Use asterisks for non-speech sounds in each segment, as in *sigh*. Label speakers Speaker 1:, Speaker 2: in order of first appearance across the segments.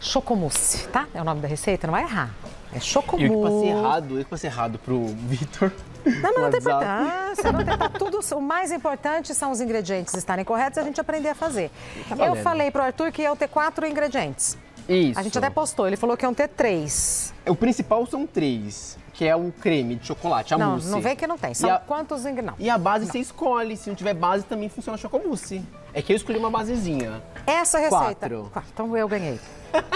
Speaker 1: chocomousse, tá? É o nome da receita, não vai errar. É chocomousse.
Speaker 2: eu que passei errado, eu que passei errado pro Vitor.
Speaker 1: Não, *laughs* mas não tem importância. Não tem, tá tudo, o mais importante são os ingredientes estarem corretos e a gente aprender a fazer.
Speaker 2: Tá
Speaker 1: eu falei pro Arthur que iam ter quatro ingredientes.
Speaker 2: Isso.
Speaker 1: A gente até postou, ele falou que iam ter três.
Speaker 2: O principal são três, que é o creme de chocolate, a
Speaker 1: não,
Speaker 2: mousse.
Speaker 1: não vem que não tem. São
Speaker 2: a-
Speaker 1: quantos ingredientes?
Speaker 2: E a base você escolhe. Se não tiver base, também funciona chocomousse. É que eu escolhi uma basezinha.
Speaker 1: Essa receita.
Speaker 2: Quatro.
Speaker 1: Quatro. Então eu ganhei.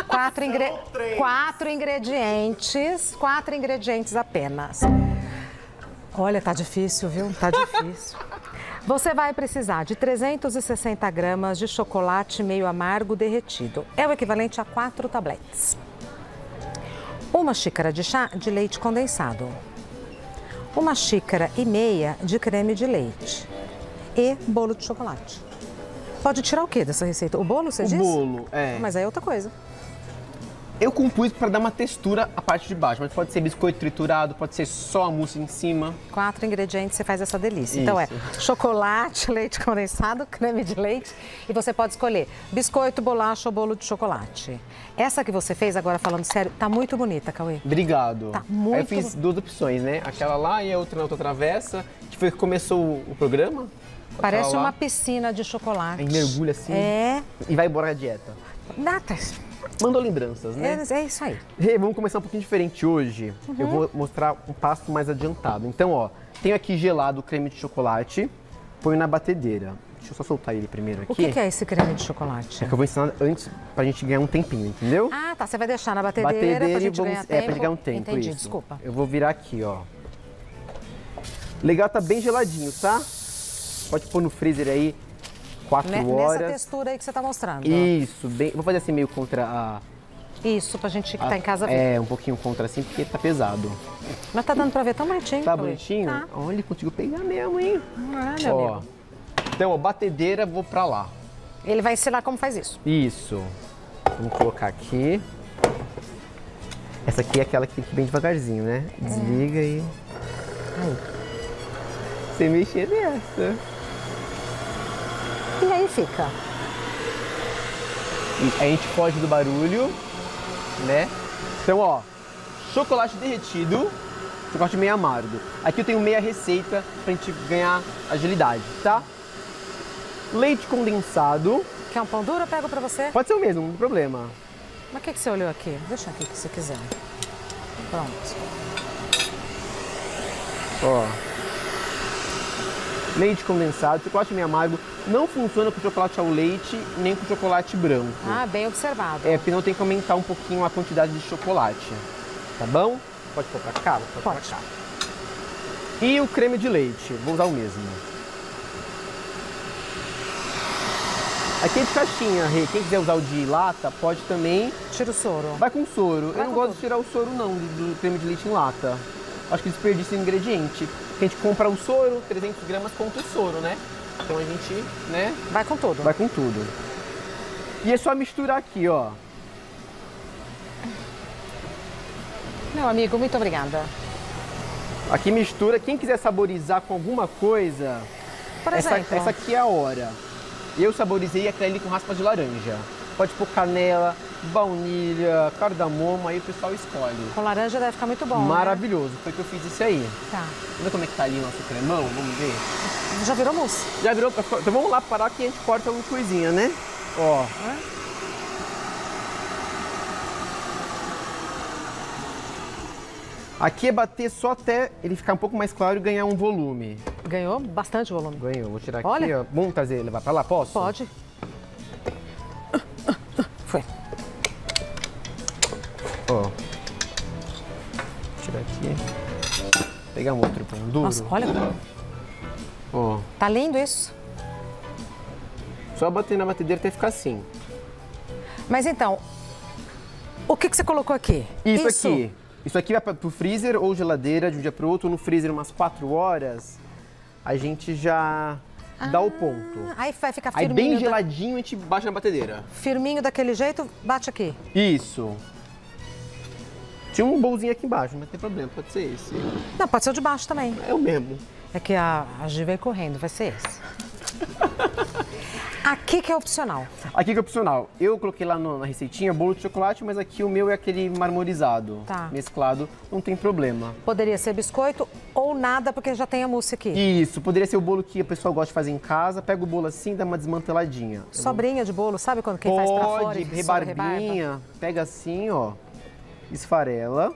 Speaker 1: Quatro, ingre... *laughs* quatro ingredientes. Quatro ingredientes apenas. Olha, tá difícil, viu? Tá difícil. *laughs* Você vai precisar de 360 gramas de chocolate meio amargo derretido. É o equivalente a quatro tabletes. Uma xícara de chá de leite condensado. Uma xícara e meia de creme de leite. E bolo de chocolate. Pode tirar o que dessa receita? O bolo, você
Speaker 2: o
Speaker 1: disse?
Speaker 2: bolo, é.
Speaker 1: Mas aí é outra coisa.
Speaker 2: Eu compus para dar uma textura à parte de baixo, mas pode ser biscoito triturado, pode ser só a mousse em cima.
Speaker 1: Quatro ingredientes, você faz essa delícia. Então é
Speaker 2: Isso.
Speaker 1: chocolate, *laughs* leite condensado, creme de leite e você pode escolher biscoito, bolacha ou bolo de chocolate. Essa que você fez, agora falando sério, tá muito bonita, Cauê.
Speaker 2: Obrigado.
Speaker 1: Tá
Speaker 2: Aí eu
Speaker 1: muito
Speaker 2: fiz duas opções, né? Aquela lá e a outra na outra travessa, que foi que começou o o programa.
Speaker 1: Parece
Speaker 2: Aquela lá.
Speaker 1: uma piscina de chocolate.
Speaker 2: Aí mergulha assim.
Speaker 1: É.
Speaker 2: E vai embora a dieta.
Speaker 1: Nada.
Speaker 2: Mandou lembranças, né?
Speaker 1: É, é isso aí.
Speaker 2: Rê, vamos começar um pouquinho diferente hoje.
Speaker 1: Uhum.
Speaker 2: Eu vou mostrar um passo mais adiantado. Então, ó, tenho aqui gelado o creme de chocolate, ponho na batedeira. Deixa eu só soltar ele primeiro aqui.
Speaker 1: O que, que é esse creme de chocolate?
Speaker 2: É que eu vou ensinar antes pra gente ganhar um tempinho, entendeu?
Speaker 1: Ah, tá. Você vai deixar na batedeira,
Speaker 2: batedeira
Speaker 1: pra
Speaker 2: e
Speaker 1: gente
Speaker 2: vamos.
Speaker 1: ganhar
Speaker 2: é,
Speaker 1: tempo.
Speaker 2: pra gente ganhar um tempo.
Speaker 1: Entendi,
Speaker 2: isso.
Speaker 1: desculpa.
Speaker 2: Eu vou virar aqui, ó. Legal, tá bem geladinho, tá? Pode pôr no freezer aí, 4
Speaker 1: Ne- Nessa
Speaker 2: horas.
Speaker 1: textura aí que você tá mostrando.
Speaker 2: Isso, bem. Vou fazer assim meio contra a.
Speaker 1: Isso, pra gente que
Speaker 2: a-
Speaker 1: tá em casa ver.
Speaker 2: É, um pouquinho contra assim, porque tá pesado.
Speaker 1: Mas tá dando pra ver tão bonitinho.
Speaker 2: Tá bonitinho?
Speaker 1: Tá.
Speaker 2: Olha, consigo pegar mesmo, hein?
Speaker 1: Ah, meu
Speaker 2: Ó.
Speaker 1: amigo.
Speaker 2: Então, ó, batedeira, vou pra lá.
Speaker 1: Ele vai ensinar como faz isso.
Speaker 2: Isso. Vamos colocar aqui. Essa aqui é aquela que tem que ir bem devagarzinho, né? Desliga e. Aí. Você mexer nessa.
Speaker 1: E aí fica.
Speaker 2: A gente foge do barulho, né? Então, ó, chocolate derretido, chocolate meio amargo. Aqui eu tenho meia receita pra gente ganhar agilidade, tá? Leite condensado.
Speaker 1: Quer um pão duro? Eu pego pra você.
Speaker 2: Pode ser o mesmo, não tem problema.
Speaker 1: Mas o que, que você olhou aqui? Deixa aqui que você quiser. Pronto.
Speaker 2: Ó. Leite condensado, chocolate meio amargo. Não funciona com chocolate ao leite, nem com chocolate branco.
Speaker 1: Ah, bem observado.
Speaker 2: É, porque não tem que aumentar um pouquinho a quantidade de chocolate. Tá bom? Pode pôr pra cá? Vou pôr
Speaker 1: Pode.
Speaker 2: pra cá. E o creme de leite, vou usar o mesmo. Aqui é de caixinha, Rê. Quem quiser usar o de lata, pode também.
Speaker 1: Tira o soro.
Speaker 2: Vai com soro.
Speaker 1: Vai
Speaker 2: Eu não gosto
Speaker 1: tudo.
Speaker 2: de tirar o soro não, do, creme de leite em lata. Acho que desperdício de ingrediente. A gente compra o soro, 300 gramas contra o soro, né? Então a gente, né,
Speaker 1: Vai com tudo.
Speaker 2: vai com tudo. E é só misturar aqui, ó.
Speaker 1: Meu amigo, muito obrigada.
Speaker 2: Aqui mistura. Quem quiser saborizar com alguma coisa,
Speaker 1: Por
Speaker 2: essa,
Speaker 1: exemplo,
Speaker 2: essa aqui é a hora. Eu saborizei aquela ali com raspas de laranja. Pode pôr canela, baunilha, cardamomo, aí o pessoal escolhe.
Speaker 1: com laranja deve ficar muito bom. né?
Speaker 2: Maravilhoso, foi que eu fiz isso aí.
Speaker 1: Tá.
Speaker 2: Vamos ver como é que tá ali o nosso cremão? Vamos ver.
Speaker 1: Já virou mousse.
Speaker 2: Já virou. Então vamos lá parar que a gente corta uma coisinha, né? Ó. Aqui é bater só até ele ficar um pouco mais claro e ganhar um volume.
Speaker 1: Ganhou bastante volume.
Speaker 2: Ganhou, vou tirar aqui,
Speaker 1: Olha.
Speaker 2: ó. Vamos trazer, levar pra lá, posso?
Speaker 1: Pode.
Speaker 2: Ó. Tirar aqui. Pegar um outro pão duro.
Speaker 1: Nossa, olha.
Speaker 2: Ó.
Speaker 1: Tá lindo isso.
Speaker 2: Só bater na batedeira até ficar assim.
Speaker 1: Mas então, o que, que você colocou aqui?
Speaker 2: Isso, aqui. Isso aqui vai pro freezer ou geladeira de um dia pro outro. No freezer umas 4 horas, a gente já dá o ponto.
Speaker 1: Aí vai ficar
Speaker 2: Aí
Speaker 1: firminho.
Speaker 2: bem
Speaker 1: da-
Speaker 2: geladinho a gente baixa na batedeira.
Speaker 1: Firminho daquele jeito, bate aqui.
Speaker 2: Isso. Tinha um bolzinho aqui embaixo, mas não tem problema, pode ser esse.
Speaker 1: Não, pode ser o de baixo também.
Speaker 2: É o mesmo.
Speaker 1: É que a, a veio correndo, vai ser esse. *laughs* Aqui que é opcional.
Speaker 2: Aqui que é opcional. Eu coloquei lá no- na receitinha bolo de chocolate, mas aqui o meu é aquele marmorizado.
Speaker 1: Tá.
Speaker 2: Mesclado, não tem problema.
Speaker 1: Poderia ser biscoito ou nada, porque já tem a mousse aqui.
Speaker 2: Isso, poderia ser o bolo que a pessoa gosta de fazer em casa. Pega o bolo assim, dá uma desmanteladinha.
Speaker 1: Sobrinha de bolo, sabe quando quem faz pra fora
Speaker 2: Pode, rebarbinha. Pega assim, ó. Esfarela.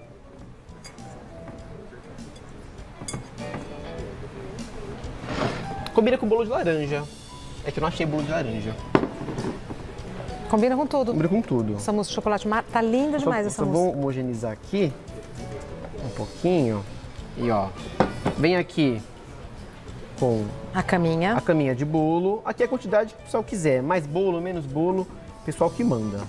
Speaker 2: Combina com bolo de laranja. É que eu não achei bolo de laranja.
Speaker 1: Combina com tudo.
Speaker 2: Combina com tudo.
Speaker 1: Essa mousse de chocolate mar- tá linda demais
Speaker 2: só,
Speaker 1: essa
Speaker 2: só
Speaker 1: mousse.
Speaker 2: vou homogeneizar aqui um pouquinho. E ó, vem aqui com
Speaker 1: A caminha.
Speaker 2: a caminha de bolo. Aqui é a quantidade que o pessoal quiser. Mais bolo, menos bolo, pessoal que manda.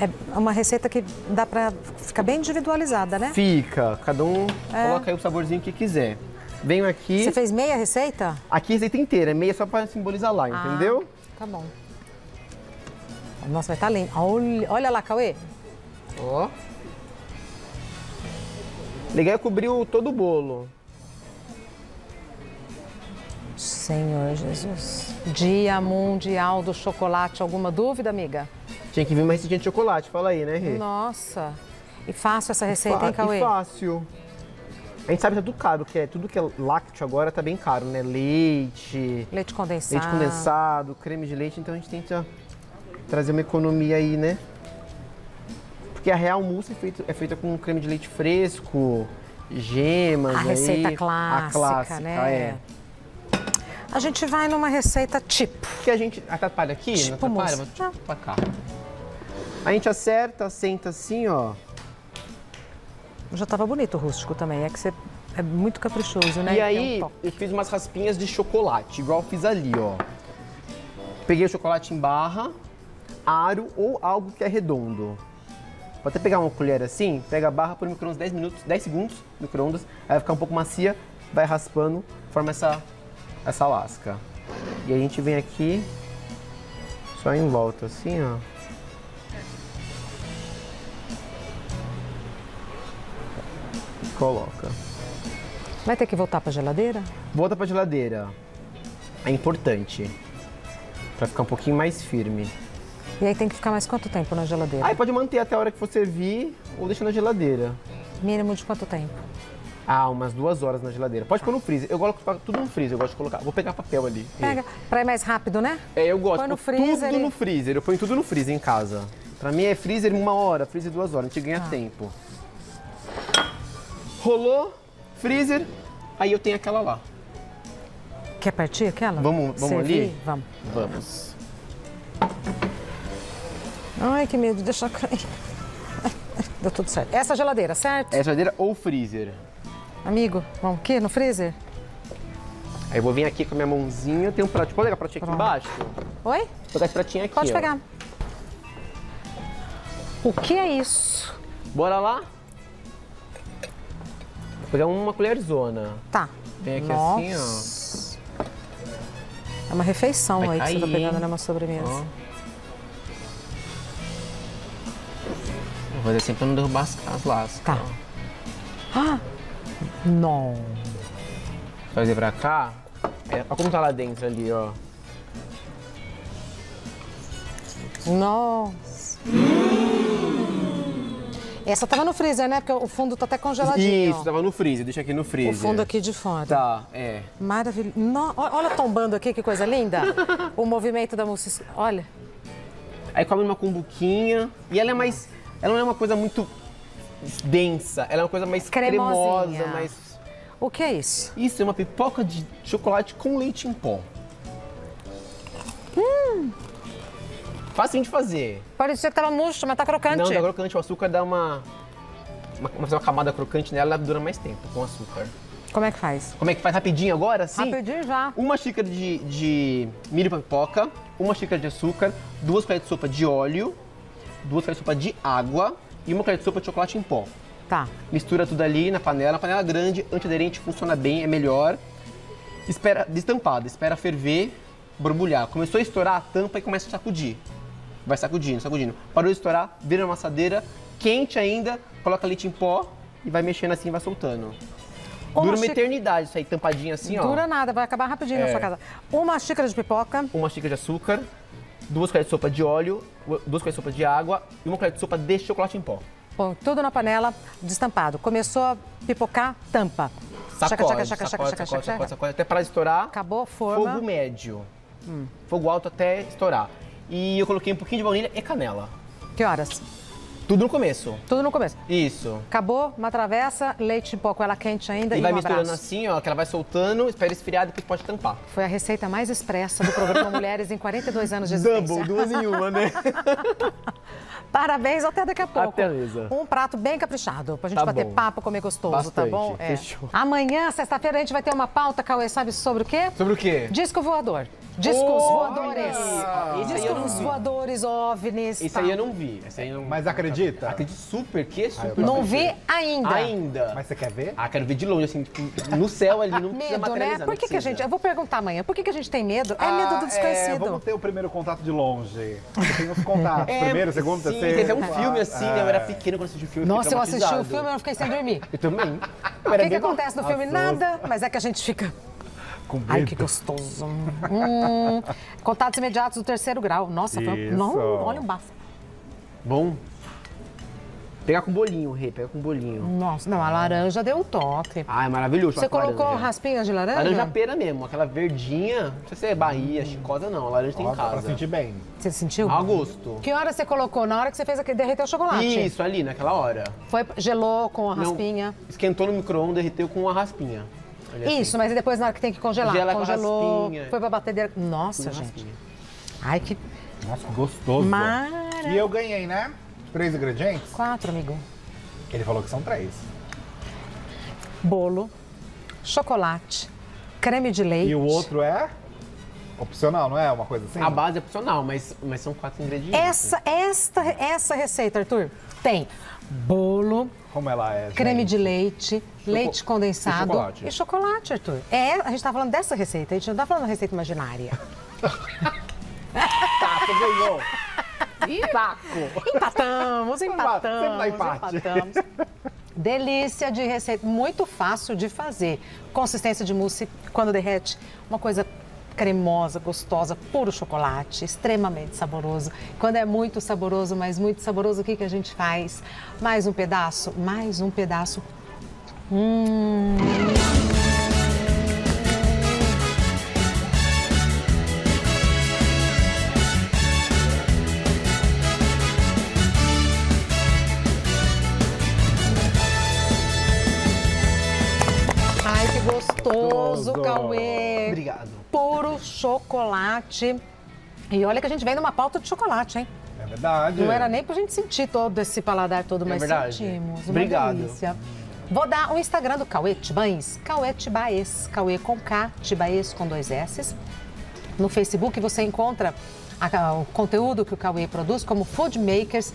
Speaker 1: É uma receita que dá pra ficar bem individualizada, né?
Speaker 2: Fica, cada um coloca aí o saborzinho que quiser. Venho aqui.
Speaker 1: Você fez meia receita?
Speaker 2: Aqui a receita inteira, é meia só para simbolizar lá, entendeu?
Speaker 1: Tá bom. Nossa, vai estar lindo. Olha, olha lá, Cauê.
Speaker 2: Ó. Legal é cobrir o- todo o bolo.
Speaker 1: Senhor Jesus. Dia Mundial do Chocolate. Alguma dúvida, amiga?
Speaker 2: Tinha que vir uma receitinha de chocolate, fala aí, né, Rê?
Speaker 1: Nossa. E fácil essa receita, hein, Cauê?
Speaker 2: E fácil. A gente sabe que tá tudo caro, que é tudo que é lácteo agora tá bem caro, né? Leite,
Speaker 1: Leite condensado.
Speaker 2: leite condensado, creme de leite, então a gente tenta trazer uma economia aí, né? Porque a real mousse é feita, é feita com creme de leite fresco, gemas
Speaker 1: A
Speaker 2: aí,
Speaker 1: receita clássica,
Speaker 2: a clássica,
Speaker 1: né?
Speaker 2: é.
Speaker 1: A gente vai numa receita tipo.
Speaker 2: Que a gente atrapalha aqui,
Speaker 1: Tipo
Speaker 2: não atrapalha, vou pra cá. A gente acerta, senta assim, ó.
Speaker 1: Já tava bonito o rústico também. É que você é muito caprichoso, né?
Speaker 2: E aí,
Speaker 1: um
Speaker 2: eu fiz umas raspinhas de chocolate, igual eu fiz ali, ó. Peguei o chocolate em barra, aro ou algo que é redondo. Pode até pegar uma colher assim, pega a barra, põe no micro-ondas 10 minutos, 10 segundos no micro-ondas, aí vai ficar um pouco macia, vai raspando, forma essa, essa lasca. E a gente vem aqui, só em volta assim, ó. Coloca.
Speaker 1: Vai ter que voltar pra geladeira?
Speaker 2: Volta pra geladeira. É importante. Pra ficar um pouquinho mais firme.
Speaker 1: E aí tem que ficar mais quanto tempo na geladeira?
Speaker 2: Aí pode manter até a hora que for servir ou deixa na geladeira.
Speaker 1: Mínimo de quanto tempo?
Speaker 2: Ah, umas duas horas na geladeira. Pode pôr no freezer. Eu coloco tudo no freezer, eu gosto de colocar. Vou pegar papel ali.
Speaker 1: Pega, pra ir mais rápido, né?
Speaker 2: É, eu gosto.
Speaker 1: Põe no freezer
Speaker 2: Tudo no freezer. Eu ponho tudo no freezer em casa. Pra mim é freezer uma hora, freezer duas horas. A gente ganha
Speaker 1: Ah.
Speaker 2: tempo. Rolou, freezer, aí eu tenho aquela lá.
Speaker 1: Quer partir aquela?
Speaker 2: Vamos- vamos
Speaker 1: Servir?
Speaker 2: ali?
Speaker 1: Vamos.
Speaker 2: Vamos.
Speaker 1: Ai, que medo de deixar cair. *laughs* Deu tudo certo. Essa geladeira, certo?
Speaker 2: É geladeira ou freezer.
Speaker 1: Amigo, vamos aqui no freezer?
Speaker 2: Aí eu vou vir aqui com a minha mãozinha, tem um prato. Pode pegar o pratinho aqui
Speaker 1: Pronto.
Speaker 2: embaixo?
Speaker 1: Oi?
Speaker 2: Vou pegar esse pratinho aqui.
Speaker 1: Pode
Speaker 2: ó.
Speaker 1: pegar. O que é isso?
Speaker 2: Bora lá? Vou pegar uma colherzona.
Speaker 1: Tá.
Speaker 2: Vem aqui
Speaker 1: Nossa.
Speaker 2: assim,
Speaker 1: É uma refeição
Speaker 2: Vai
Speaker 1: aí que você tá
Speaker 2: cair,
Speaker 1: pegando, né? Uma sobremesa.
Speaker 2: ó. Vou fazer assim pra não derrubar as, as lascas.
Speaker 1: Tá.
Speaker 2: ó.
Speaker 1: Ah! Não.
Speaker 2: Fazer pra cá. É, olha como tá lá dentro ali, ó.
Speaker 1: Nossa. Essa tava no freezer, né? Porque o fundo tá até congeladinho.
Speaker 2: Isso, tava no freezer, deixa aqui no freezer.
Speaker 1: O fundo aqui de fora.
Speaker 2: Tá, é.
Speaker 1: Maravilhoso. No- Olha tombando aqui, que coisa linda. *laughs* o movimento da mousse. Olha.
Speaker 2: Aí come uma cumbuquinha. E ela é mais. Ela não é uma coisa muito densa, ela é uma coisa mais cremosa, mais.
Speaker 1: O que é isso?
Speaker 2: Isso é uma pipoca de chocolate com leite em pó. Hum. Fácil de fazer.
Speaker 1: Parecia que tava murcho, mas tá crocante.
Speaker 2: Não, dá crocante. O açúcar dá uma. Uma, uma, uma camada crocante nela, ela dura mais tempo com açúcar.
Speaker 1: Como é que faz?
Speaker 2: Como é que faz rapidinho agora? Sim.
Speaker 1: Rapidinho já.
Speaker 2: Uma xícara de, de milho pra pipoca, uma xícara de açúcar, duas colheres de sopa de óleo, duas colheres de sopa de água e uma colher de sopa de chocolate em pó.
Speaker 1: Tá.
Speaker 2: Mistura tudo ali na panela, na panela grande, antiaderente, funciona bem, é melhor. Espera, destampada, espera ferver, borbulhar. Começou a estourar a tampa e começa a sacudir. Vai sacudindo, sacudindo. Parou de estourar, vira na amassadeira, quente ainda, coloca leite em pó e vai mexendo assim, vai soltando.
Speaker 1: Uma
Speaker 2: Dura uma
Speaker 1: xícara-
Speaker 2: eternidade isso aí, tampadinho assim, ó.
Speaker 1: Dura nada, vai acabar rapidinho na
Speaker 2: É.
Speaker 1: sua casa. Uma xícara de pipoca,
Speaker 2: Uma xícara de açúcar, duas colheres de sopa de óleo, duas colheres de sopa de água e uma colher de sopa de chocolate em pó.
Speaker 1: põe tudo na panela, destampado. Começou a pipocar, tampa.
Speaker 2: Sacode,
Speaker 1: Chaca, chaca, chaca,
Speaker 2: sacode,
Speaker 1: chaca,
Speaker 2: sacode,
Speaker 1: chaca,
Speaker 2: sacode,
Speaker 1: chaca.
Speaker 2: sacode, até parar de estourar.
Speaker 1: Acabou a forma.
Speaker 2: Fogo médio. Fogo alto até estourar. E eu coloquei um pouquinho de baunilha e canela.
Speaker 1: Que horas?
Speaker 2: Tudo no começo.
Speaker 1: Tudo no começo.
Speaker 2: Isso.
Speaker 1: Acabou, uma travessa, leite em pó com ela quente ainda
Speaker 2: E
Speaker 1: e,
Speaker 2: vai
Speaker 1: um
Speaker 2: misturando
Speaker 1: abraço.
Speaker 2: assim, ó, que ela vai soltando, espera esfriar, depois pode tampar.
Speaker 1: Foi a receita mais expressa do programa Mulheres em 42 anos de existência.
Speaker 2: Double, duas em uma, né? *laughs*
Speaker 1: Parabéns, até daqui a pouco.
Speaker 2: Até, Luísa.
Speaker 1: Um prato bem caprichado, pra gente
Speaker 2: Tá
Speaker 1: bater
Speaker 2: bom.
Speaker 1: papo, comer gostoso, tá
Speaker 2: Bastante,
Speaker 1: bom?
Speaker 2: fechou.
Speaker 1: Amanhã, sexta-feira, a gente vai ter uma pauta, Cauê, sabe sobre o quê?
Speaker 2: Sobre o quê?
Speaker 1: Disco voador. Discos
Speaker 2: Olha!
Speaker 1: voadores.
Speaker 2: Esse aí eu não
Speaker 1: Discos
Speaker 2: vi.
Speaker 1: voadores, OVNIs.
Speaker 2: Esse
Speaker 1: tá.
Speaker 2: aí eu não vi. Esse aí eu não...
Speaker 3: Mas acredita?
Speaker 2: Acredito super que super.
Speaker 1: Não vi ainda.
Speaker 2: Ainda.
Speaker 3: Mas você quer ver?
Speaker 2: Ah, quero ver de longe, assim, tipo, no céu ali, não precisa
Speaker 1: Medo, né?
Speaker 2: materializar.
Speaker 1: Por
Speaker 2: não
Speaker 1: que, que a
Speaker 2: precisa.
Speaker 1: gente. Eu vou perguntar amanhã. Por que, que a gente tem medo? É medo
Speaker 3: Ah,
Speaker 1: do desconhecido.
Speaker 3: É, vamos ter o primeiro contato de longe. Você tem os contatos. *laughs* primeiro, segundo,
Speaker 2: sim,
Speaker 3: terceiro.
Speaker 2: Teve um
Speaker 3: quarto.
Speaker 2: filme assim, né? Eu
Speaker 3: É.
Speaker 2: era pequeno quando assisti o filme.
Speaker 1: Nossa,
Speaker 2: fiquei
Speaker 1: eu assisti o
Speaker 2: traumatizado.
Speaker 1: filme e não fiquei sem dormir.
Speaker 2: Eu também. Eu
Speaker 1: O
Speaker 2: era
Speaker 1: que, que
Speaker 2: bem-
Speaker 1: acontece no filme? Nada, mas é que a gente fica.
Speaker 3: Com
Speaker 1: Ai, que gostoso. Hum, contatos imediatos do terceiro grau. Nossa, foi... Não, olha um bafo.
Speaker 2: Bom. Pegar com bolinho, Rê, pega com bolinho.
Speaker 1: Nossa, não, a laranja deu um toque.
Speaker 2: Ah, é maravilhoso.
Speaker 1: Você colocou
Speaker 2: laranja.
Speaker 1: raspinhas de laranja?
Speaker 2: Laranja pera mesmo, aquela verdinha. Não sei se é Bahia, chicosa não. A laranja tem em
Speaker 3: dá pra
Speaker 2: casa.
Speaker 3: sentir bem.
Speaker 1: Você sentiu?
Speaker 2: A gosto.
Speaker 1: Que hora você colocou? Na hora que você fez aquele derreter o chocolate?
Speaker 2: Isso, ali, naquela hora.
Speaker 1: Foi, gelou com a
Speaker 2: Não,
Speaker 1: raspinha.
Speaker 2: esquentou no micro-ondas, derreteu com uma raspinha. Assim.
Speaker 1: Isso, mas depois na hora que tem que congelar?
Speaker 2: Gela com a
Speaker 1: Congelou, foi pra batedeira. Nossa, gente.
Speaker 2: raspinha.
Speaker 1: Ai, que
Speaker 3: Nossa, que gostoso.
Speaker 1: mara.
Speaker 3: E eu ganhei, né? Três ingredientes?
Speaker 1: Quatro, amigo.
Speaker 3: Ele falou que são três.
Speaker 1: Bolo, chocolate, creme de leite.
Speaker 3: E o outro é opcional, não é? Uma coisa assim?
Speaker 2: A base é opcional, mas, mas são quatro ingredientes.
Speaker 1: Essa, esta, essa receita, Arthur, tem bolo,
Speaker 3: Como ela é,
Speaker 1: creme
Speaker 3: gente?
Speaker 1: de leite, leite condensado
Speaker 2: e chocolate.
Speaker 1: e chocolate, Arthur. É, a gente tá falando dessa receita, a gente não tá falando receita imaginária. *laughs*
Speaker 3: Tá, você ganhou.
Speaker 1: Empatamos, empatamos,
Speaker 3: empate.
Speaker 1: empatamos. *laughs* Delícia de receita, muito fácil de fazer. Consistência de mousse quando derrete, uma coisa cremosa, gostosa, puro chocolate, extremamente saboroso. Quando é muito saboroso, mas muito saboroso, o que, que a gente faz? Mais um pedaço? Mais um pedaço. Hum. Chocolate. E olha que a gente vem numa pauta de chocolate, hein?
Speaker 3: É verdade.
Speaker 1: Não era nem pra gente sentir todo esse paladar todo, mas
Speaker 2: verdade.
Speaker 1: sentimos. Uma
Speaker 2: Obrigado.
Speaker 1: delícia. Vou dar o Instagram do Cauê Tibães, Cauê Tibaes, Cauê com K, Tibaes com dois S. No Facebook você encontra a- o conteúdo que o Cauê produz como Food Makers,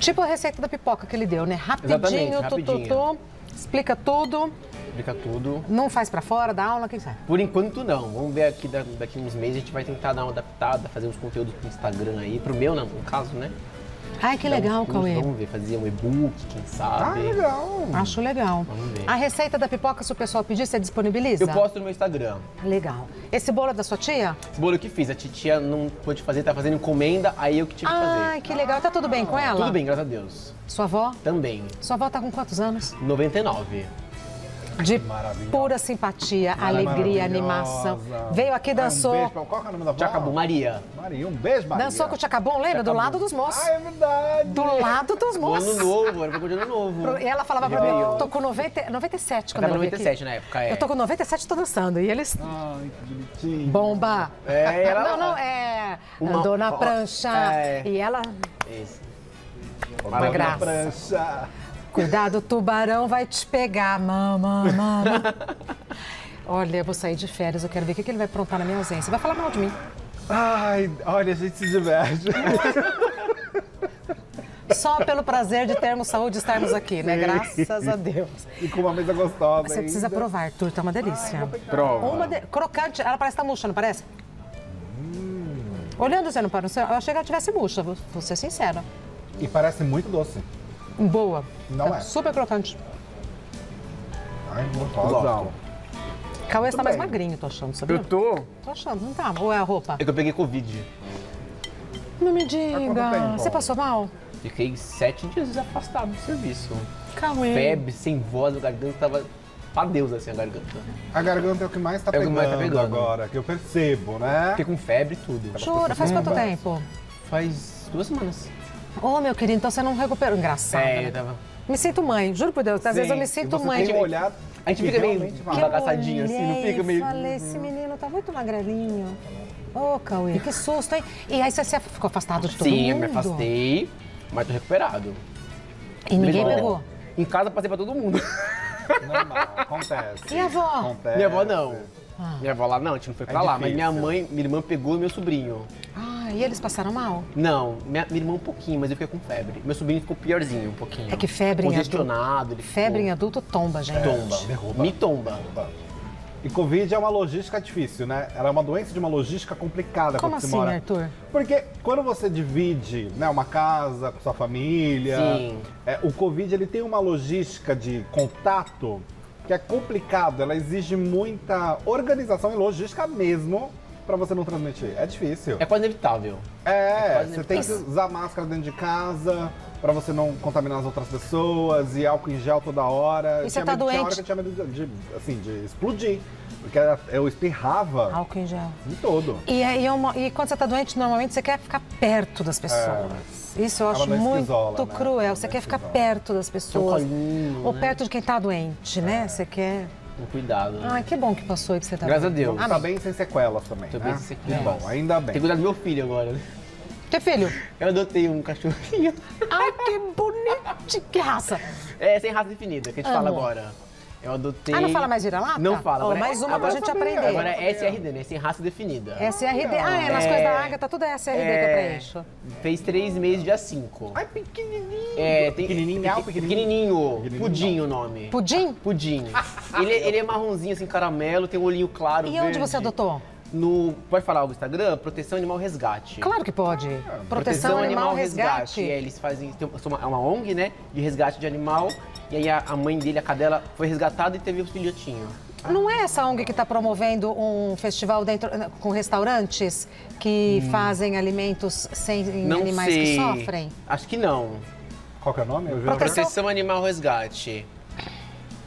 Speaker 1: tipo a receita da pipoca que ele deu, né? Rapidinho,
Speaker 2: Exatamente,
Speaker 1: tu, tu, explica tudo,
Speaker 2: Explica tudo.
Speaker 1: não faz pra fora, dá aula, quem sabe.
Speaker 2: Por enquanto não. Vamos ver aqui da- daqui uns meses a gente vai tentar dar uma adaptada, fazer uns conteúdos pro Instagram aí, pro meu, não, no caso, né?
Speaker 1: Ai, que legal,
Speaker 2: cursos,
Speaker 1: Cauê.
Speaker 2: Vamos ver, fazer um e-book, quem
Speaker 3: Ah,
Speaker 2: sabe.
Speaker 3: legal.
Speaker 1: Acho legal.
Speaker 2: Vamos ver.
Speaker 1: A receita da pipoca, se o pessoal pedir, você disponibiliza?
Speaker 2: Eu posto no meu Instagram.
Speaker 1: Legal. Esse bolo é da sua tia?
Speaker 2: Esse bolo que fiz, a titia não pôde fazer, tá fazendo encomenda, aí eu que tive que
Speaker 1: Ai,
Speaker 2: fazer.
Speaker 1: que legal. Tá tudo bem com ela?
Speaker 2: Tudo bem, graças a Deus.
Speaker 1: Sua avó?
Speaker 2: Também.
Speaker 1: Sua avó tá com quantos anos?
Speaker 2: 99.
Speaker 1: De pura simpatia, alegria,
Speaker 3: Maravilhosa.
Speaker 1: animação. Veio aqui,
Speaker 3: Ah,
Speaker 1: dançou.
Speaker 3: Um beijo pra... Qual é o nome da
Speaker 2: acabou, Maria.
Speaker 3: Maria, um beijo, Maria.
Speaker 1: Dançou com o Tchacabum, lembra? Do
Speaker 2: Tchacabum.
Speaker 1: lado dos moços.
Speaker 3: Ah, é verdade.
Speaker 1: Do lado dos moços.
Speaker 2: ano novo, era pra ano novo.
Speaker 1: Pro- E ela falava pra mim,
Speaker 2: Veio.
Speaker 1: tô com 90, 97 quando
Speaker 2: tava
Speaker 1: ela veio
Speaker 2: 97
Speaker 1: aqui.
Speaker 2: na época, é.
Speaker 1: Eu tô com 97 e tô dançando. E eles...
Speaker 3: Ai, que bonitinho.
Speaker 1: Bomba!
Speaker 2: É, ela-
Speaker 1: Não, não, é...
Speaker 2: Uma-
Speaker 1: Andou na prancha.
Speaker 2: é.
Speaker 1: E ela...
Speaker 2: Esse.
Speaker 1: Uma
Speaker 3: Na
Speaker 1: graça.
Speaker 3: prancha.
Speaker 1: Cuidado, o tubarão vai te pegar, mama, mama. *laughs* Olha, eu vou sair de férias, eu quero ver o que ele vai aprontar na minha ausência. Vai falar mal de mim.
Speaker 3: Ai, olha, a gente se diverte. *laughs*
Speaker 1: Só pelo prazer de termos saúde e estarmos aqui, né? Graças a Deus.
Speaker 3: e com uma mesa gostosa
Speaker 1: Você precisa
Speaker 3: ainda.
Speaker 1: provar, Arthur, tá uma delícia.
Speaker 2: Prova.
Speaker 1: Uma de- Crocante, ela parece que tá murcha, não parece? Olhando você não parece? Eu achei que ela tivesse murcha, vou ser sincera.
Speaker 3: E parece muito doce.
Speaker 1: Boa.
Speaker 3: Não
Speaker 1: Tá
Speaker 3: é.
Speaker 1: Super crocante.
Speaker 3: Ai, gostosa.
Speaker 2: Gosto.
Speaker 1: Cauê está mais magrinho, tô achando, sabia?
Speaker 2: Eu tô.
Speaker 1: Tô achando, não tá? Ou é a roupa?
Speaker 2: É que eu peguei Covid.
Speaker 1: Não me diga. Você passou mal?
Speaker 2: Fiquei sete dias afastado do serviço.
Speaker 1: Cauê.
Speaker 2: Febre, sem voz, a garganta tava pra Deus assim a garganta.
Speaker 3: A garganta é o que mais tá
Speaker 2: É o que
Speaker 3: pegando,
Speaker 2: mais tá pegando.
Speaker 3: agora, que eu percebo, né?
Speaker 2: Fiquei com febre e tudo.
Speaker 1: Jura? Faz quanto tempo?
Speaker 2: Faz duas semanas.
Speaker 1: Ô, meu querido, então você não recuperou. Engraçado.
Speaker 2: É,
Speaker 1: né?
Speaker 2: eu tava.
Speaker 1: Me sinto mãe, juro por Deus. Às vezes eu me
Speaker 3: Sim,
Speaker 1: sinto mãe.
Speaker 3: Tem um olhar
Speaker 2: A gente fica meio
Speaker 1: eu
Speaker 2: bagaçadinho assim, não fica meio.
Speaker 1: e falei, esse menino tá muito magrelinho. Ô, Cauê, que susto, hein? E aí você ficou afastado de todo
Speaker 2: Sim, eu
Speaker 1: mundo?
Speaker 2: me afastei, mas tô recuperado.
Speaker 1: E ninguém
Speaker 2: Bom,
Speaker 1: pegou?
Speaker 2: Em casa passei pra todo mundo.
Speaker 3: Normal, acontece.
Speaker 1: E a avó?
Speaker 3: Acontece.
Speaker 2: Minha avó não.
Speaker 1: Ah.
Speaker 2: Minha avó lá não, a gente não foi pra
Speaker 3: É
Speaker 2: lá. Mas minha
Speaker 3: difícil.
Speaker 2: mãe, minha irmã pegou meu sobrinho.
Speaker 1: Ah, e eles passaram mal?
Speaker 2: Não, minha, minha irmã um pouquinho, mas eu fiquei com febre. Meu sobrinho ficou piorzinho um pouquinho.
Speaker 1: É que febre em
Speaker 2: Congestionado, ele
Speaker 1: Febre em
Speaker 2: ficou...
Speaker 1: adulto tomba, gente.
Speaker 2: Tomba.
Speaker 3: Derruba.
Speaker 2: Me tomba.
Speaker 3: E Covid é uma logística difícil, né? Ela é uma doença de uma logística complicada
Speaker 1: Como assim,
Speaker 3: mora.
Speaker 1: Arthur?
Speaker 3: Porque quando você divide né, uma casa com sua família,
Speaker 2: Sim.
Speaker 3: é, o Covid ele tem uma logística de contato que é complicado. Ela exige muita organização e logística mesmo para você não transmitir. É difícil.
Speaker 2: É quase inevitável.
Speaker 3: É,
Speaker 2: quase
Speaker 3: você tem que usar máscara dentro de casa para você não contaminar as outras pessoas e álcool em gel toda hora.
Speaker 1: E
Speaker 3: Eu
Speaker 1: você tá
Speaker 3: medo- Tinha hora
Speaker 1: doente?
Speaker 3: que eu tinha medo de, de, assim, de explodir. Porque era- eu espirrava
Speaker 1: Álcool em gel.
Speaker 3: em todo.
Speaker 1: E, aí é uma- e quando você tá doente, normalmente você quer ficar perto das pessoas. Isso eu acho
Speaker 3: não
Speaker 1: muito
Speaker 3: esquizola, né?
Speaker 1: cruel. Você quer ficar perto das pessoas.
Speaker 2: colinho,
Speaker 1: ou
Speaker 2: né?
Speaker 1: perto de quem tá doente, né? Você quer.
Speaker 2: Com cuidado.
Speaker 1: Ai, que bom que passou e que você tá
Speaker 2: Graças a
Speaker 1: bem.
Speaker 2: Deus.
Speaker 3: Tá bem sem sequelas também,
Speaker 2: Tô
Speaker 3: né?
Speaker 2: bem sem sequelas.
Speaker 3: Bom, ainda
Speaker 2: Tem que
Speaker 3: bem.
Speaker 2: cuidar do meu filho agora. né?
Speaker 1: Teu filho?
Speaker 2: Eu adotei um cachorrinho.
Speaker 1: Ai, que bonito. Que raça.
Speaker 2: É, sem raça definida, que a gente
Speaker 1: Amo.
Speaker 2: fala agora. Eu adotei.
Speaker 1: Ah, não fala mais vira-lata?
Speaker 2: Não fala.
Speaker 1: Ó,
Speaker 2: agora é-
Speaker 1: mais uma pra gente aprender.
Speaker 2: Agora é SRD, né? Sem raça definida.
Speaker 1: SRD. Ah, é, nas
Speaker 2: É.
Speaker 1: coisas da Ágata, tudo é SRD que eu preencho.
Speaker 2: Fez três meses, dia 5.
Speaker 3: Ai, pequenininho.
Speaker 2: É, tem,
Speaker 3: Pequenininho,
Speaker 2: pequ-
Speaker 3: pequenininho.
Speaker 2: pequenininho. Pudim o nome.
Speaker 1: Pudim?
Speaker 2: Pudim. ele, ele é marronzinho, assim, caramelo, tem um olhinho claro,
Speaker 1: E
Speaker 2: verde.
Speaker 1: onde você adotou?
Speaker 2: No, pode falar o Instagram? Proteção Animal Resgate.
Speaker 1: Claro que pode. Proteção, Animal, Resgate.
Speaker 2: É, eles fazem, tem uma, é uma ONG, né, de resgate de animal. E aí a, a mãe dele, a cadela, foi resgatada e teve os filhotinhos.
Speaker 1: Não é essa ONG que está promovendo um festival dentro, com restaurantes que fazem alimentos sem
Speaker 2: Hum. Não
Speaker 1: animais
Speaker 2: sei.
Speaker 1: que sofrem?
Speaker 2: Acho que não.
Speaker 3: Qual que é o nome? Eu já
Speaker 1: Proteção-
Speaker 2: Proteção Animal Resgate.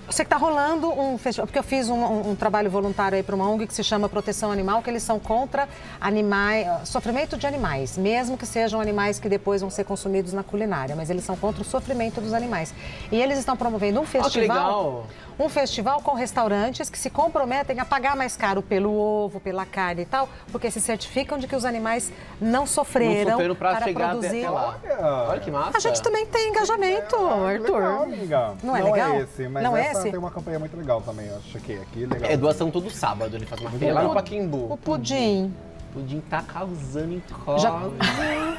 Speaker 1: Sei que está rolando um festival, porque eu fiz um, um- um trabalho voluntário aí para uma ONG que se chama Proteção Animal, que eles são contra animais, sofrimento de animais, mesmo que sejam animais que depois vão ser consumidos na culinária, mas eles são contra o sofrimento dos animais. E eles estão promovendo um festival,
Speaker 2: legal.
Speaker 1: um festival com restaurantes que se comprometem a pagar mais caro pelo ovo, pela carne e tal, porque se certificam de que os animais não sofreram,
Speaker 2: Não
Speaker 1: para produzir.
Speaker 2: até lá.
Speaker 3: Olha.
Speaker 2: Olha que massa.
Speaker 1: A gente também tem engajamento, Arthur.
Speaker 3: Legal, amiga.
Speaker 1: Não é legal?
Speaker 3: esse, mas
Speaker 1: Não é esse?
Speaker 3: tem uma campanha muito legal também. Eu chequei aqui, legal.
Speaker 2: É doação todo sábado, ele faz uma feira lá no Paquimbu.
Speaker 1: O pudim.
Speaker 2: O Pudim tá causando em cola.
Speaker 1: Já-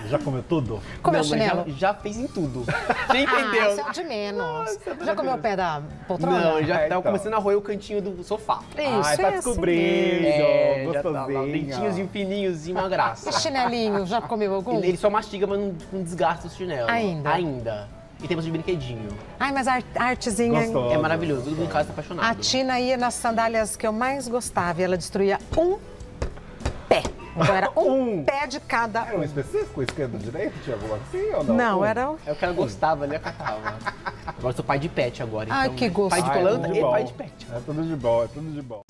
Speaker 3: Já comeu tudo?
Speaker 1: Comeu
Speaker 2: Não,
Speaker 1: chinelo?
Speaker 2: Já, já fez em tudo. *laughs* Você
Speaker 1: Ah,
Speaker 2: entendeu?
Speaker 1: isso é de menos. Já comeu o pé da poltrona?
Speaker 2: Não, já
Speaker 3: É,
Speaker 2: tava
Speaker 3: então.
Speaker 2: começando a roer o cantinho do sofá.
Speaker 1: Isso,
Speaker 3: Ai, tá
Speaker 1: é assim
Speaker 3: descobrindo.
Speaker 2: É, já tá
Speaker 3: gostosinho.
Speaker 2: dentinhos fininhos e uma graça.
Speaker 1: E chinelinho, já comeu algum?
Speaker 2: Ele, ele só mastiga, mas não, não desgasta o chinelo.
Speaker 1: Ainda?
Speaker 2: Ainda. E temos de brinquedinho.
Speaker 1: Ai, mas a ar- artezinha...
Speaker 3: Gostoso.
Speaker 2: É maravilhoso, todo mundo em casa tá apaixonado.
Speaker 1: A Tina ia nas sandálias que eu mais gostava e ela destruía um pé. Então era *laughs* um,
Speaker 3: Um.
Speaker 1: pé de cada
Speaker 3: Era um específico, esquerdo, direito? Tinha alguma assim ou não?
Speaker 1: Não,
Speaker 3: Um.
Speaker 1: era...
Speaker 2: É o que ela gostava, ele acatava. *laughs* Agora eu sou pai de pet agora.
Speaker 1: Ai,
Speaker 2: então,
Speaker 1: que
Speaker 2: Pai de
Speaker 1: gostoso.
Speaker 3: Ah, é
Speaker 2: colanda
Speaker 3: de
Speaker 2: e
Speaker 3: bom.
Speaker 2: pai de pet.
Speaker 3: É tudo de bom, é tudo de bom.